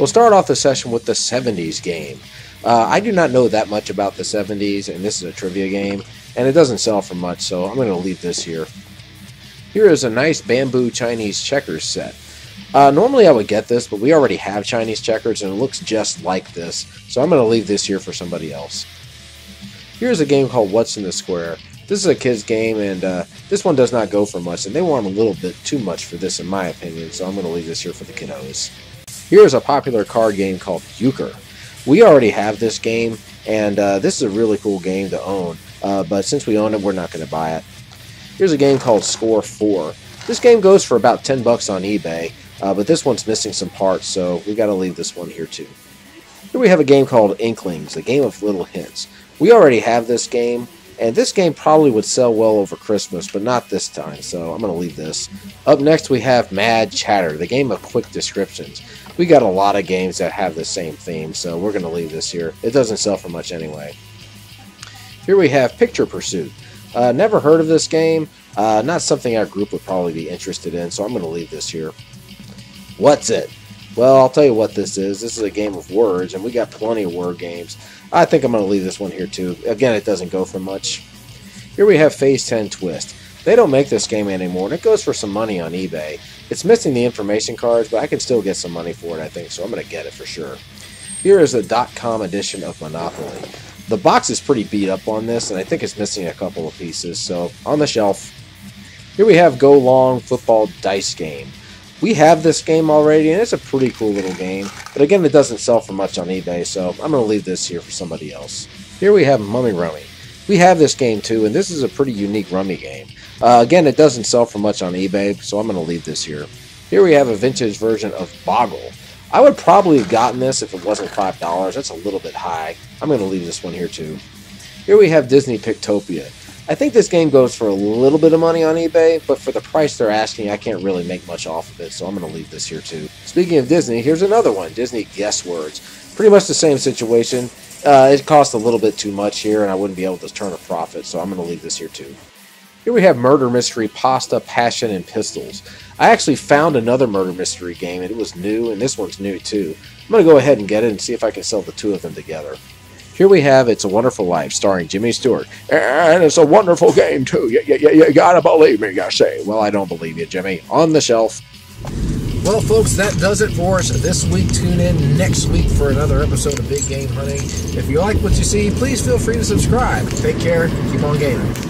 We'll start off the session with the 70s game. Uh, I do not know that much about the 70s, and this is a trivia game, and it doesn't sell for much, so I'm going to leave this here. Here is a nice bamboo Chinese checkers set. Uh, normally I would get this, but we already have Chinese checkers, and it looks just like this, so I'm going to leave this here for somebody else. Here's a game called What's in the Square. This is a kid's game, and uh, this one does not go for much, and they want a little bit too much for this, in my opinion, so I'm going to leave this here for the kiddos. Here's a popular card game called Euchre. We already have this game, and uh, this is a really cool game to own. Uh, but since we own it, we're not going to buy it. Here's a game called Score 4. This game goes for about 10 bucks on eBay, uh, but this one's missing some parts, so we got to leave this one here too. Here we have a game called Inklings, a game of little hints. We already have this game, and this game probably would sell well over Christmas, but not this time, so I'm going to leave this. Up next, we have Mad Chatter, the game of quick descriptions. We got a lot of games that have the same theme, so we're going to leave this here. It doesn't sell for much anyway. Here we have Picture Pursuit. Uh, never heard of this game. Uh, not something our group would probably be interested in, so I'm going to leave this here. What's it? Well, I'll tell you what this is. This is a game of words, and we got plenty of word games. I think I'm going to leave this one here too. Again, it doesn't go for much. Here we have Phase 10 Twist. They don't make this game anymore, and it goes for some money on eBay. It's missing the information cards, but I can still get some money for it, I think, so I'm going to get it for sure. Here is a dot-com edition of Monopoly. The box is pretty beat up on this, and I think it's missing a couple of pieces, so on the shelf. Here we have Go Long Football Dice Game. We have this game already, and it's a pretty cool little game. But again, it doesn't sell for much on eBay, so I'm going to leave this here for somebody else. Here we have Mummy Rummy. We have this game too, and this is a pretty unique rummy game. Uh, again, it doesn't sell for much on eBay, so I'm going to leave this here. Here we have a vintage version of Boggle. I would probably have gotten this if it wasn't $5. That's a little bit high. I'm going to leave this one here too. Here we have Disney Pictopia. I think this game goes for a little bit of money on eBay, but for the price they're asking, I can't really make much off of it, so I'm going to leave this here too. Speaking of Disney, here's another one Disney Guess Words. Pretty much the same situation. Uh, it costs a little bit too much here, and I wouldn't be able to turn a profit, so I'm going to leave this here too. Here we have Murder Mystery Pasta, Passion, and Pistols. I actually found another Murder Mystery game, and it was new, and this one's new too. I'm going to go ahead and get it and see if I can sell the two of them together. Here we have It's a Wonderful Life, starring Jimmy Stewart. And it's a wonderful game, too. You, you, you gotta believe me, I say. Well, I don't believe you, Jimmy. On the shelf. Well, folks, that does it for us this week. Tune in next week for another episode of Big Game Hunting. If you like what you see, please feel free to subscribe. Take care. Keep on gaming.